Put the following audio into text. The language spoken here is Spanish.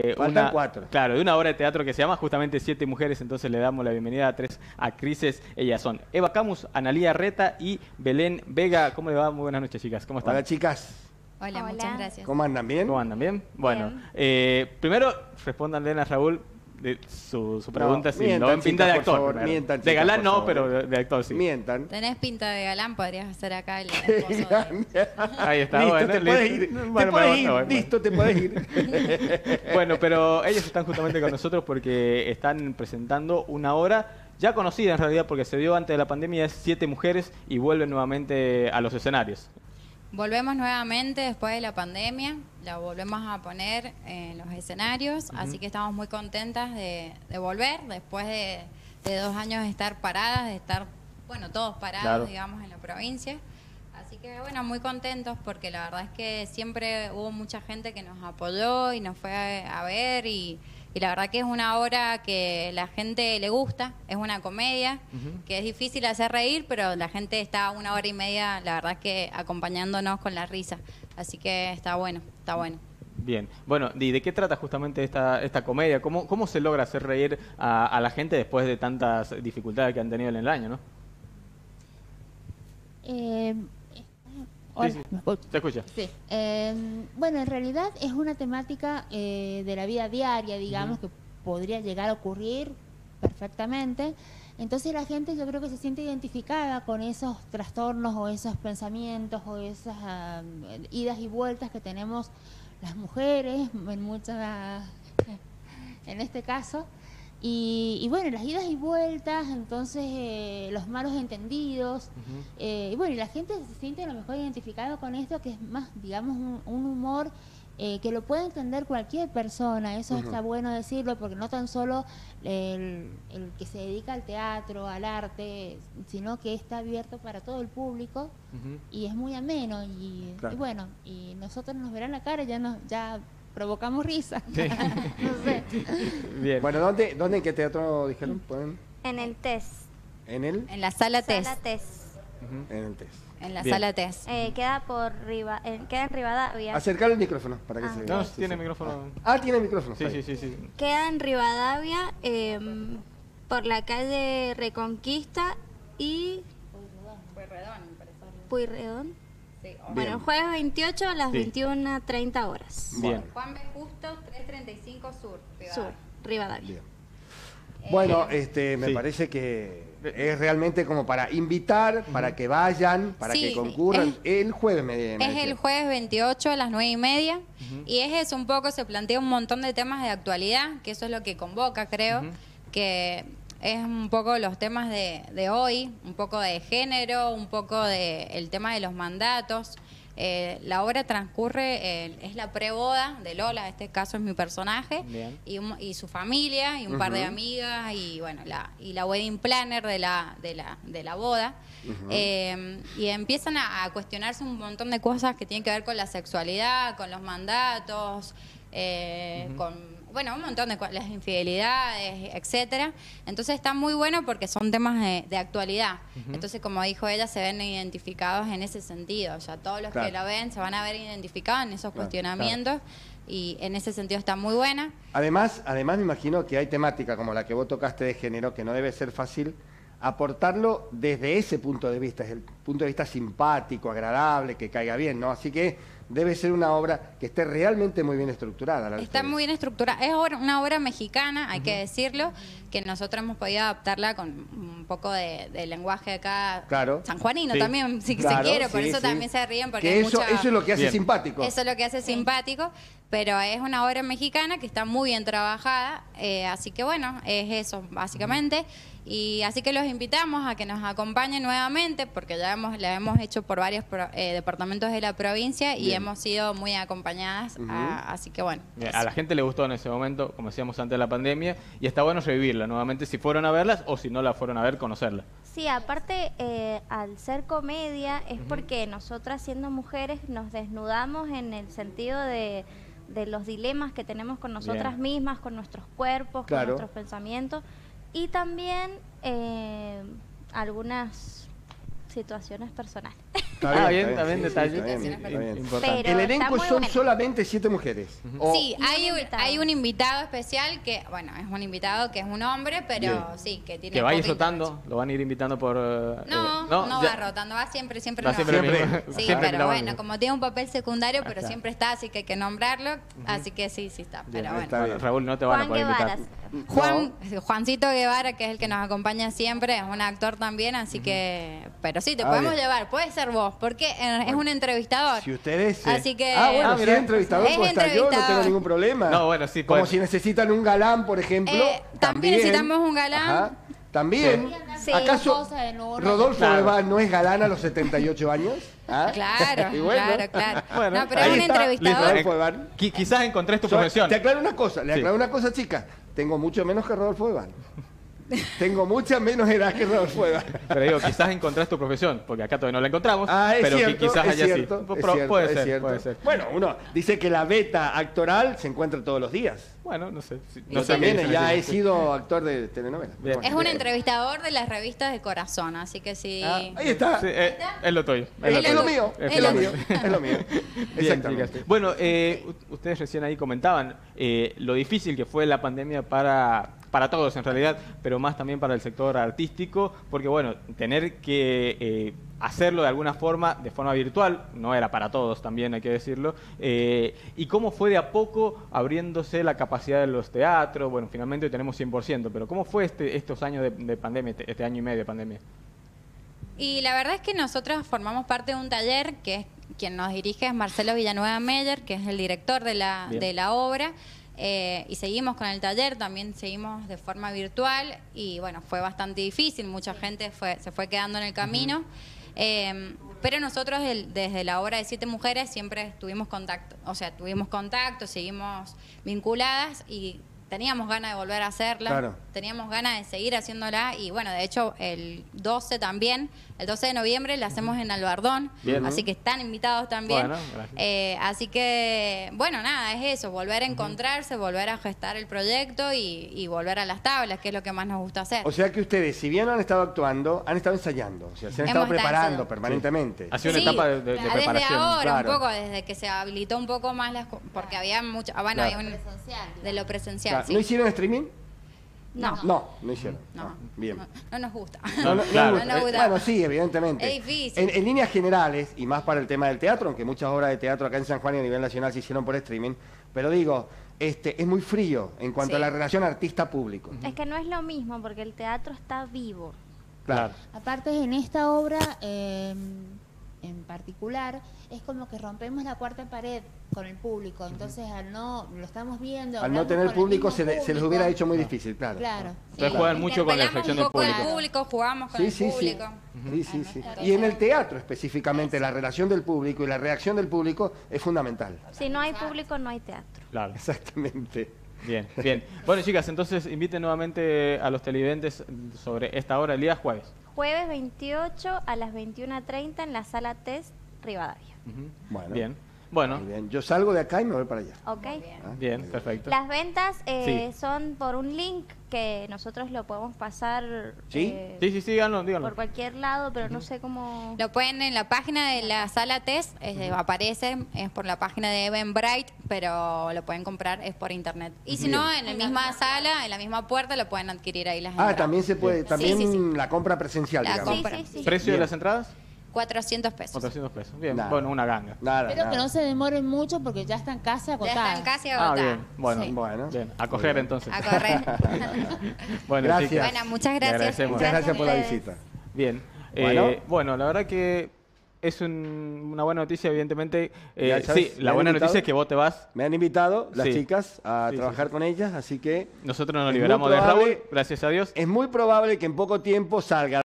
eh, Faltan una, cuatro. Claro, de una obra de teatro que se llama justamente Siete Mujeres, entonces le damos la bienvenida a tres actrices. Ellas son Eva Camus, Analía Reta y Belén Vega. ¿Cómo le va? Muy buenas noches, chicas. ¿Cómo están? Hola chicas, Hola, Hola. muchas gracias. ¿cómo andan? ¿Bien? ¿Cómo andan? ¿Bien? Bueno, Bien. eh, primero respondan a Raúl de su, su pregunta si mientan, lo ven pinta de actor. favor, mientan, de galán no, favor. pero de, de actor sí. Mientan. Tenés pinta de galán, podrías hacer acá el de... Ahí está, listo, bueno, te puedes listo. ir, Bueno, te puedes ir, bueno. listo, te puedes ir. Bueno, pero ellos están justamente con nosotros porque están presentando una obra ya conocida en realidad porque se dio antes de la pandemia, es Siete Mujeres y vuelven nuevamente a los escenarios. Volvemos nuevamente después de la pandemia, la volvemos a poner en los escenarios, así que estamos muy contentas de, de volver después de, de dos años de estar paradas, de estar, bueno, todos parados, Claro. digamos, en la provincia. Así que, bueno, muy contentos porque la verdad es que siempre hubo mucha gente que nos apoyó y nos fue a, a ver y, y la verdad que es una obra que la gente le gusta, es una comedia que es difícil hacer reír, pero la gente está una hora y media, la verdad que acompañándonos con la risa. Así que está bueno, está bueno. Bien, bueno, ¿y de qué trata justamente esta, esta comedia? ¿Cómo, ¿Cómo se logra hacer reír a, a la gente después de tantas dificultades que han tenido en el año, no? Eh, ¿Se escucha? Sí. Eh, bueno, en realidad es una temática eh, de la vida diaria, digamos, que podría llegar a ocurrir perfectamente. Entonces la gente yo creo que se siente identificada con esos trastornos o esos pensamientos o esas ah, idas y vueltas que tenemos las mujeres en muchas, en este caso. Y, y bueno, las idas y vueltas, entonces eh, los malos entendidos, eh, y bueno, y la gente se siente a lo mejor identificado con esto, que es más, digamos, un, un humor eh, que lo puede entender cualquier persona. Eso está bueno decirlo, porque no tan solo el, el que se dedica al teatro, al arte, sino que está abierto para todo el público y es muy ameno. Y, Claro. y bueno, y nosotros nos verán la cara ya, nos, ya provocamos risa. Sí. no sé. Bien. Bueno, ¿dónde, ¿dónde en qué teatro dijeron? ¿Pueden? En el test. ¿En el? En la sala test, Sala test. Ujú. En el test. en la Bien. sala test. Eh, queda por Riva, eh, queda en Rivadavia. Acercar el micrófono para que Ah. se No, sí, tiene sí. micrófono. Ah, tiene micrófono. Sí, sí, sí, sí. Queda en Rivadavia, eh, por la calle Reconquista y Bueno, jueves 28 a las Sí. 21.30 horas. Bien. Juan B. Justo, 335 Sur. Sur, Rivadavia. Bien. Bueno, este, me Sí. parece que es realmente como para invitar, para que vayan, para Sí, que concurran. el jueves me, me Es el jueves 28 a las 9 y media y es eso un poco, se plantea un montón de temas de actualidad, que eso es lo que convoca, creo, que es un poco los temas de, de hoy, un poco de género, un poco de el tema de los mandatos. Eh, la obra transcurre, eh, es la preboda de Lola, en este caso es mi personaje, y, un- y su familia, y un par de amigas, y bueno, la, y la wedding planner de la, de la, de la boda. Eh, y empiezan a, a cuestionarse un montón de cosas que tienen que ver con la sexualidad, con los mandatos, eh, con bueno, un montón de las infidelidades, etcétera. Entonces está muy bueno porque son temas de, de actualidad. Entonces, como dijo ella, se ven identificados en ese sentido. O sea, todos los Claro. que la ven se van a ver identificados en esos Claro, cuestionamientos y en ese sentido está muy buena. Además, además me imagino que hay temática como la que vos tocaste de género, que no debe ser fácil aportarlo desde ese punto de vista, es el punto de vista simpático, agradable, que caiga bien, ¿no? Así que debe ser una obra que esté realmente muy bien estructurada. la Está muy bien estructurada. Es una obra mexicana, hay que decirlo, que nosotros hemos podido adaptarla con un poco de, de lenguaje acá Claro. sanjuanino Sí. también, si Claro, se quiere, por sí, eso sí. también se ríen porque Que hay eso, mucha- eso es lo que hace Bien. simpático. Eso es lo que hace simpático, pero es una obra mexicana que está muy bien trabajada, eh, así que bueno, es eso básicamente. Y así que los invitamos a que nos acompañen nuevamente, porque ya hemos, la hemos hecho por varios pro- eh, departamentos de la provincia y Bien. hemos sido muy acompañadas, a- así que bueno. Bien, eso. A la gente le gustó en ese momento, como decíamos antes de la pandemia, y está bueno revivirla nuevamente si fueron a verlas o si no la fueron a ver, conocerla. Sí, aparte, eh, al ser comedia, es porque nosotras siendo mujeres nos desnudamos en el sentido de, de los dilemas que tenemos con nosotras Bien. mismas, con nuestros cuerpos, Claro. con nuestros pensamientos. Y también eh, algunas situaciones personales. Está Ah, bien, está bien, sí, sí, detalle. está bien, Im- está bien. Importante. Pero El elenco son bueno. solamente siete mujeres. Sí, hay un, invitado. hay un invitado especial que, bueno, es un invitado que es un hombre, pero Bien. sí, que tiene Que va a ir poca rotando, lo van a ir invitando por... eh, No, eh, no, ya- va rotando, va siempre, siempre Va no. siempre Siempre. Sí, Siempre pero bueno, como tiene un papel secundario, pero está. siempre está, así que hay que nombrarlo, así que sí, sí está. Bien, Pero bueno. Raúl, no te van a poder invitar. Juan, Juancito Guevara, que es el que nos acompaña siempre, es un actor también, así que... Pero sí, te Ah, podemos bien. llevar, puede ser vos, porque es un entrevistador. Si ustedes. eh, Así que- Ah, bueno, Ah, si es entrevistador, Es estar yo, no tengo ningún problema. No, bueno, sí, Como puede. si necesitan un galán, por ejemplo. Eh, también necesitamos un galán. Ajá, También. Sí. ¿Acaso Rodolfo Claro. No es galán a los 78 años? ¿Ah? Claro, Y bueno. claro, claro. Bueno, no, pero es un está. entrevistador. Quizás encontrés tu profesión. Te aclaro una cosa, le Sí. aclaro una cosa, chica. Tengo mucho menos que Rodolfo Bebán. Tengo mucha menos edad que Rodolfo Bebán. Pero digo, quizás encontrás tu profesión, porque acá todavía no la encontramos, Ah, es pero que cierto, quizás es allá cierto, sí. es Pro- cierto, puede es ser, cierto. puede ser. Bueno, uno dice que la beta actoral se encuentra todos los días. Bueno, no sé. si- Yo no sé también ya he sido actor de telenovelas. Bien. Es un entrevistador de las revistas de corazón, así que sí. Ah, ahí está. Sí, eh, es lo tuyo. Es, Es lo mío, Es lo mío, es lo mío. Exactamente. Bueno, eh, ustedes recién ahí comentaban eh, lo difícil que fue la pandemia para, para todos en realidad, pero más también para el sector artístico, porque bueno, tener que eh, hacerlo de alguna forma, de forma virtual, no era para todos también, hay que decirlo, eh, y cómo fue de a poco abriéndose la capacidad de los teatros, bueno, finalmente hoy tenemos 100%, pero ¿cómo fue este, estos años de, de pandemia, este, este año y medio de pandemia? Y la verdad es que nosotros formamos parte de un taller que es quien nos dirige es Marcelo Villanueva Meyer, que es el director de la, Bien. de la obra. Eh, y seguimos con el taller, también seguimos de forma virtual y bueno, fue bastante difícil, mucha gente fue, se fue quedando en el camino. Eh, pero nosotros el- desde la obra de Siete Mujeres siempre tuvimos contacto, o sea, tuvimos contacto, seguimos vinculadas y teníamos ganas de volver a hacerla, Claro. teníamos ganas de seguir haciéndola y bueno, de hecho el 12 también, el 12 de noviembre la hacemos en Albardón, Bien. así que están invitados también. Bueno, gracias. Eh, así que, bueno, nada, es eso, volver a encontrarse, volver a gestar el proyecto y, y volver a las tablas, que es lo que más nos gusta hacer. O sea que ustedes, si bien no han estado actuando, han estado ensayando, o sea, se han Hemos estado preparando permanentemente. Ha sido una Sí, etapa de, de- de desde preparación. ahora, claro. un poco, desde que se habilitó un poco más las... Porque había mucho... ah, bueno, Claro. hay un- Presencial, de lo presencial, Sí. ¿No hicieron streaming? No. No, no hicieron. No, Ah, bien. no, no nos gusta. No, no, Claro. no, No nos eh, gusta. bueno, sí, evidentemente. Es difícil. En, en líneas generales, y más para el tema del teatro, aunque muchas obras de teatro acá en San Juan y a nivel nacional se hicieron por streaming, pero digo, este, es muy frío en cuanto Sí. a la relación artista-público. Es que no es lo mismo porque el teatro está vivo. Claro. Aparte, en esta obra eh, particular, es como que rompemos la cuarta pared con el público. Entonces, al no, lo estamos viendo. Al no tener con el público se, le- se les público. hubiera hecho muy difícil, claro. Claro. Entonces sí. juegan mucho con la reflexión del poco al público. público, jugamos con Sí, el sí, sí. público. Sí, sí, sí. Y en el teatro específicamente, la relación del público y la reacción del público es fundamental. Si no hay público, no hay teatro. Claro. Exactamente. Bien, bien. Bueno, chicas, entonces inviten nuevamente a los televidentes sobre esta hora el día jueves. Jueves 28 a las 21.30 en la sala TES Rivadavia. Ujú. Bueno. Bien. Bueno, Muy bien. Yo salgo de acá y me voy para allá. ¿Ok? Ah, bien, perfecto. Las ventas eh, Sí. son por un link que nosotros lo podemos pasar ¿Sí? eh, Sí, sí, sí, díganlo, díganlo. por cualquier lado, pero no sé cómo... Lo pueden en la página de la sala test, eh, aparece, es por la página de Eventbrite, pero lo pueden comprar, es por internet. Y si Bien. no, en la misma sala, en la misma puerta, lo pueden adquirir ahí las Ah, entradas. también se puede, Sí, también sí, sí. la compra presencial, La digamos. compra. Sí, sí, sí. ¿Precio Bien. de las entradas? 400 pesos. 400 pesos. Bien, Nada. bueno, una ganga. Nada, Espero que nada. no se demoren mucho porque ya están casi Ya agotadas. están casi Ah, agotadas. bien. Bueno, Sí. Bueno. Bien, a correr entonces. A correr. bueno, Gracias. chicas, bueno, muchas le gracias. agradecemos. Muchas gracias por la ustedes. visita. Bien. Bueno. Eh, bueno, la verdad que es un- una buena noticia, evidentemente. Eh, Ya sabes, sí, me la han buena invitado. noticia es que vos te vas. Me han invitado las Sí. chicas a Sí, sí, trabajar sí. con ellas, así que Nosotros nos Es muy liberamos de probable- Raúl, gracias a Dios. es muy probable que en poco tiempo salga